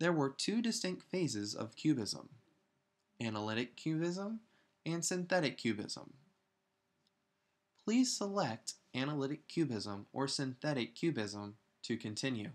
There were two distinct phases of Cubism analytic Cubism and synthetic Cubism. Please select analytic Cubism or synthetic Cubism to continue.